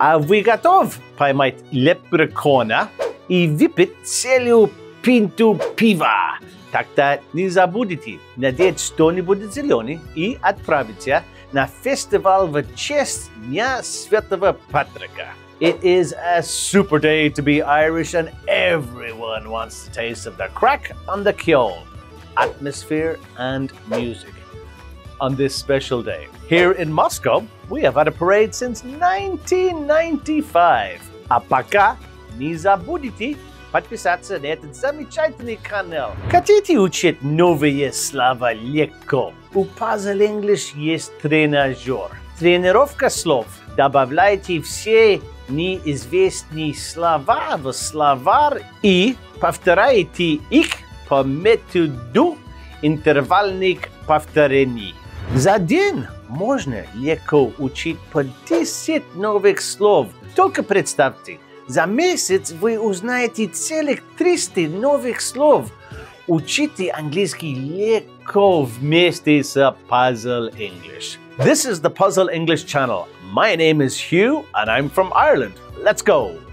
A вы готов поймать лепрекона и выпить целую пинту пива? Тогда не забудете надеть что-нибудь зеленый и отправиться на фестиваль в честь Дня Святого Патрика. It is a super day to be Irish, and everyone wants to taste of the crack on the kiln, atmosphere, and music. On this special day, here in Moscow, we have had a parade since 1995. А пока не забудете подписаться на этот замечательный канал. Хотите учить новые слова легко? У Puzzle English есть тренажер. Тренировка слов. Добавляйте все неизвестные слова в словарь и повторяйте их по методу интервальных повторений. За день можно легко учить по 10 новых слов. Только представьте, за месяц вы узнаете целых 300 новых слов. Учите английский легко вместе с Puzzle English. This is the Puzzle English channel. My name is Hugh and I'm from Ireland. Let's go!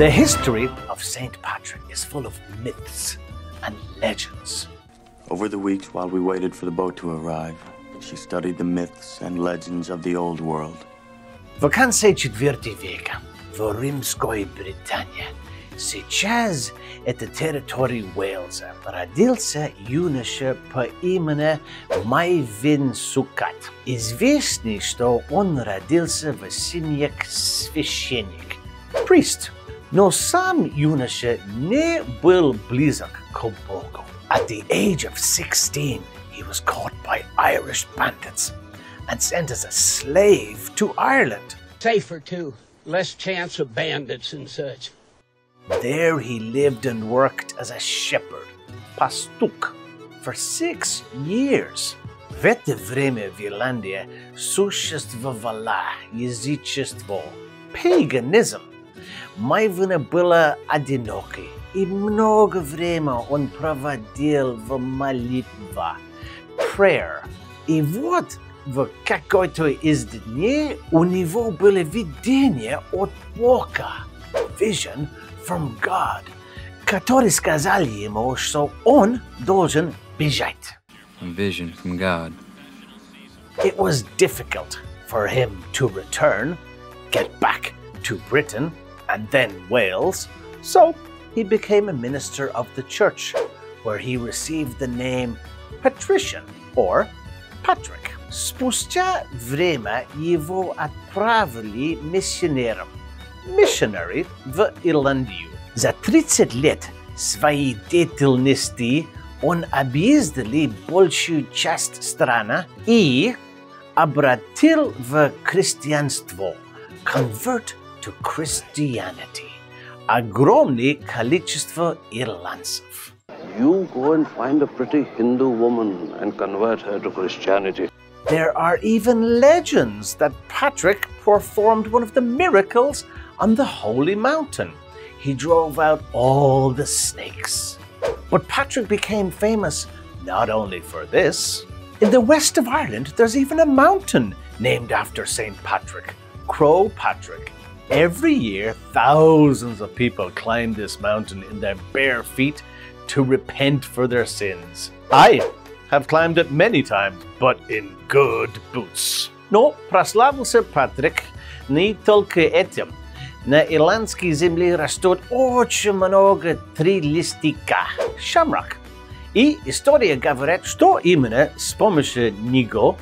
The history of St. Patrick is full of myths and legends. Over the weeks while we waited for the boat to arrive, she studied the myths and legends of the old world. В конце IV века в Римской Британии, сейчас это территория Уэльса, родился юноша по имени Майвин Сукат. Известно, что он родился в семье священник, priest. Но сам юноша не был близок к Богу. At the age of 16, he was caught by Irish bandits and sent as a slave to Ireland. Safer, too. Less chance of bandits and such. There he lived and worked as a shepherd, pastuk, for six years. В это время в Ирландии существовало язычество, paganism. Майвина было одинокой, и много времени он проводил в молитве, prayer. И вот в какой-то из дней у него было видение от Бога, vision from God, который сказал ему, что он должен бежать. A vision from God. It was difficult for him to return, get back to Britain and then Wales, so he became a minister of the church, where he received the name Patrician or Patrick. Спустя время его отправили миссионером, missionary в Ирландию. За 30 лет своей деятельности он объездил большую часть страны и обратил в христианство, convert to Christianity. Огромное количество ирландцев. You go and find a pretty Hindu woman and convert her to Christianity. There are even legends that Patrick performed one of the miracles on the Holy Mountain. He drove out all the snakes. But Patrick became famous not only for this. In the west of Ireland, there's even a mountain named after St. Patrick, Croagh Patrick. Every year, thousands of people climb this mountain in their bare feet to repent for their sins. I have climbed it many times, but in good boots. Но прославился Патрик не только этим. На ирландской земле растут очень много трилистика, шамрак. И история говорит, что именно с помощью него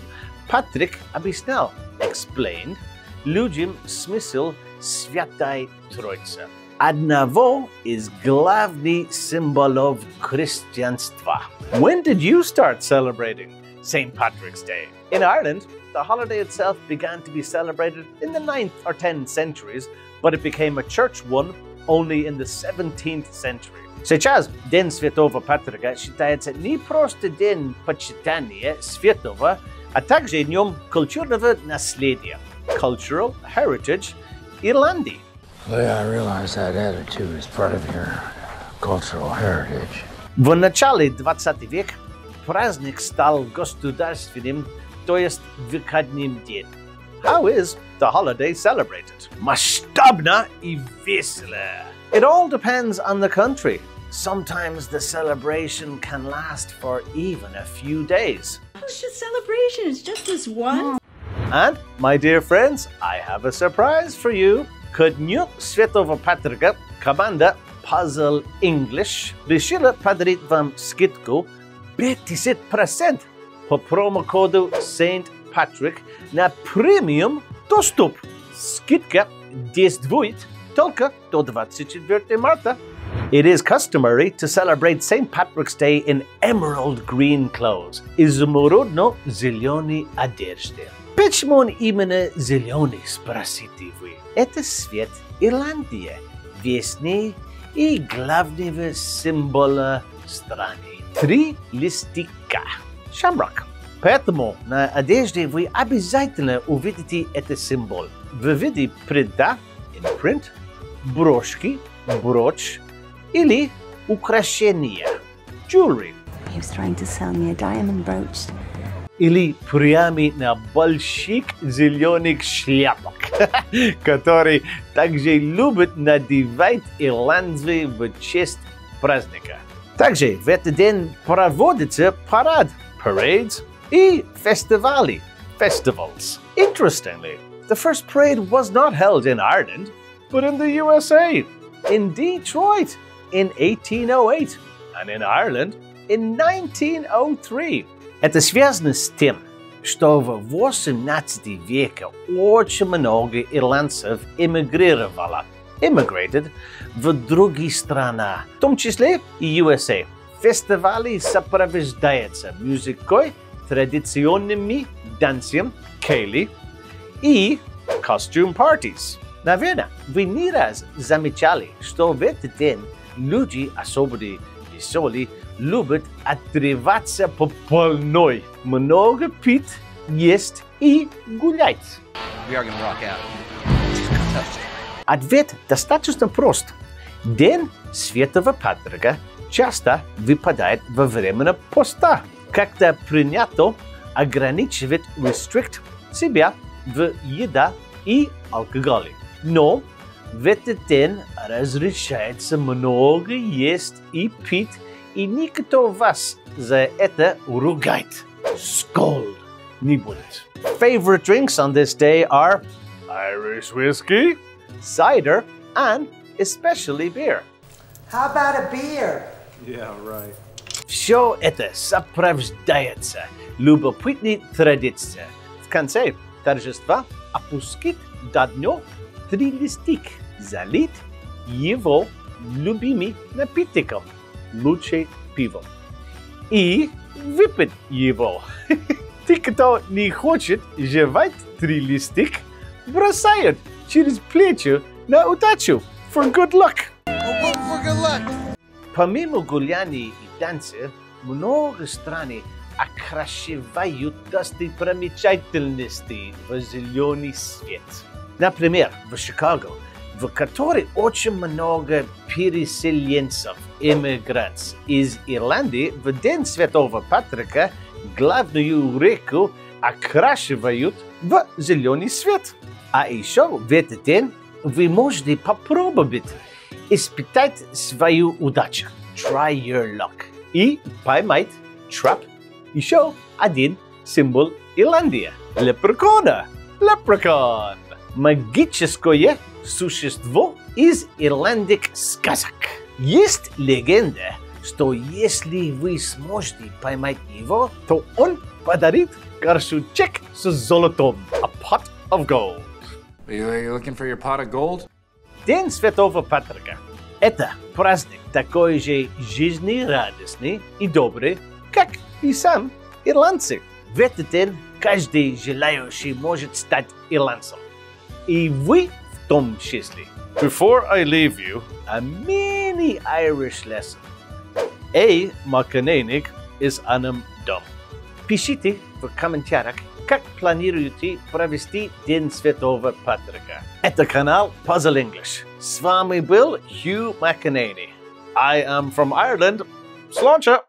Патрик объяснял, explained, людям смысл Святой Троицы. Одного из главных символов христианства. When did you start celebrating St. Patrick's Day? In Ireland, the holiday itself began to be celebrated in the 9th or 10th centuries, but it became a church one only in the 17th century. Сейчас День Святого Патрика считается не просто день почитания святого, а также днем культурного наследия, cultural heritage Ирландии. Yeah, I realize that attitude is part of your cultural heritage. В начале 20 века праздник стал государственным, то есть выходным днем. How is the holiday celebrated? Масштабно и весело. It all depends on the country. Sometimes the celebration can last for even a few days. It's just celebration. It's just this one. And, my dear friends, I have a surprise for you. Ко дню Святого Патрика команда Puzzle English решила подарить вам скидку 50% по промокоду Saint Patrick на премиум доступ. Скидка действует только до 24 марта. It is customary to celebrate St. Patrick's Day in emerald green clothes, изумрудно-зеленой одежде. Почему он именно зеленый, спросите вы? Это цвет Ирландии, весны и главного символа страны. Три листика. Шамрак. Поэтому на одежде вы обязательно увидите этот символ в виде принта, imprint, брошки, броч или украшения, jewelry, He was trying to sell me a diamond brooch. или прямо на больших зеленых шляпок, которые также любят надевать ирландцы в честь праздника. Также в этот день проводится парад, parades, и фестивали, festivals. Interestingly, the first parade was not held in Ireland, but in the USA, in Detroit in 1808, and in Ireland in 1903. Это связано с тем, что в 18 веке очень много ирландцев эмигрировало, immigrated в другие страны, в том числе и USA. Фестивали сопровождаются музыкой, традиционными танцем, кейли и costume parties. Наверное, вы не раз замечали, что в этот день люди, особенно веселые, любят отрываться по полной, много пить, есть и гулять. Ответ достаточно прост. День Святого Патрика часто выпадает во время поста, когда принято ограничивать restrict себя в еда и алкоголе. Но в этот день разрешается много есть и пить, и никто вас за это ругает. Скол не будет. Favorite drinks on this day are Irish whiskey, cider, and especially beer. How about a beer? Все это сопровождается любопытной традицией. В конце торжества опускать до дня три листик, залить его любимым напитком, Лучше пивом, и выпить его. Те, кто не хочет жевать три листик, бросают через плечо на удачу. For good luck! Помимо гуляний и танцев, много стран окрашивают достопримечательности в зеленый свет. Например, в Чикаго, в которой очень много переселенцев, иммигрантов из Ирландии, в День Святого Патрика главную реку окрашивают в зеленый свет. А еще в этот день вы можете попробовать испытать свою удачу. Try your luck. И поймать trap. Еще один символ Ирландии. Лепрекона. Лепрекон. Магическое существо из ирландик сказок. Есть легенда, что если вы сможете поймать его, то он подарит горшочек с золотом. A pot of gold. Are you, are you looking for your pot of gold? День Святого Патрика. Это праздник такой же жизнерадостный и добрый, как и сам ирландцы. В этот день каждый желающий может стать ирландцем. И вы в том числе. Before I leave you, a mini Irish lesson. A. Маканейник is анам дом. Пишите в комментариях, как планируете провести День Святого Патрика. Это канал Puzzle English. С вами был Хью Маканейни. I am from Ireland. Sláinte!